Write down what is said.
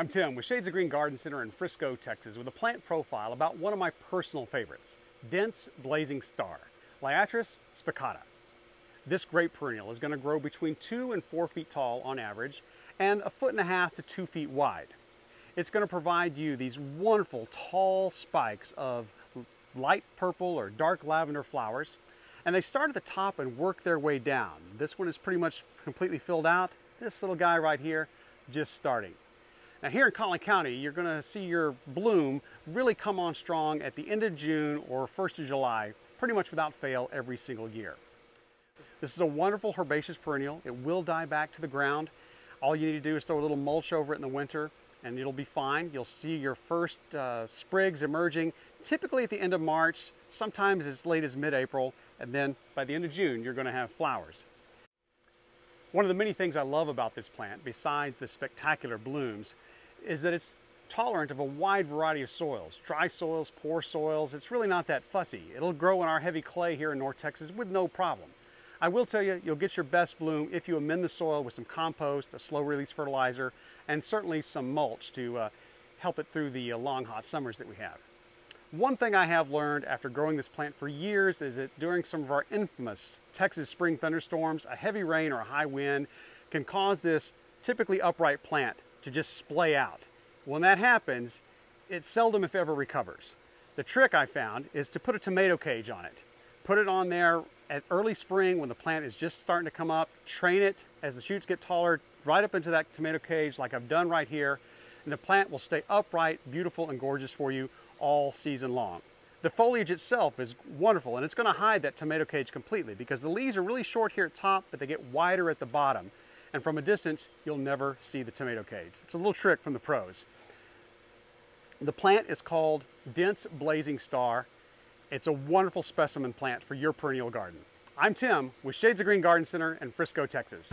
I'm Tim with Shades of Green Garden Center in Frisco, Texas with a plant profile about one of my personal favorites, dense blazing star, Liatris spicata. This great perennial is going to grow between two and four feet tall on average and a foot and a half to two feet wide. It's going to provide you these wonderful tall spikes of light purple or dark lavender flowers and they start at the top and work their way down. This one is pretty much completely filled out. This little guy right here just starting. Now here in Collin County, you're gonna see your bloom really come on strong at the end of June or 1st of July, pretty much without fail every single year. This is a wonderful herbaceous perennial. It will die back to the ground. All you need to do is throw a little mulch over it in the winter and it'll be fine. You'll see your first uh, sprigs emerging typically at the end of March, sometimes as late as mid-April, and then by the end of June, you're gonna have flowers. One of the many things I love about this plant, besides the spectacular blooms, is that it's tolerant of a wide variety of soils. Dry soils, poor soils, it's really not that fussy. It'll grow in our heavy clay here in North Texas with no problem. I will tell you, you'll get your best bloom if you amend the soil with some compost, a slow release fertilizer, and certainly some mulch to uh, help it through the uh, long hot summers that we have. One thing I have learned after growing this plant for years is that during some of our infamous Texas spring thunderstorms, a heavy rain or a high wind can cause this typically upright plant to just splay out. When that happens, it seldom if ever recovers. The trick I found is to put a tomato cage on it. Put it on there at early spring when the plant is just starting to come up, train it as the shoots get taller, right up into that tomato cage like I've done right here, and the plant will stay upright, beautiful, and gorgeous for you all season long. The foliage itself is wonderful and it's going to hide that tomato cage completely because the leaves are really short here at top but they get wider at the bottom and from a distance, you'll never see the tomato cage. It's a little trick from the pros. The plant is called Dense Blazing Star. It's a wonderful specimen plant for your perennial garden. I'm Tim with Shades of Green Garden Center in Frisco, Texas.